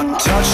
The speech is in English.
untouched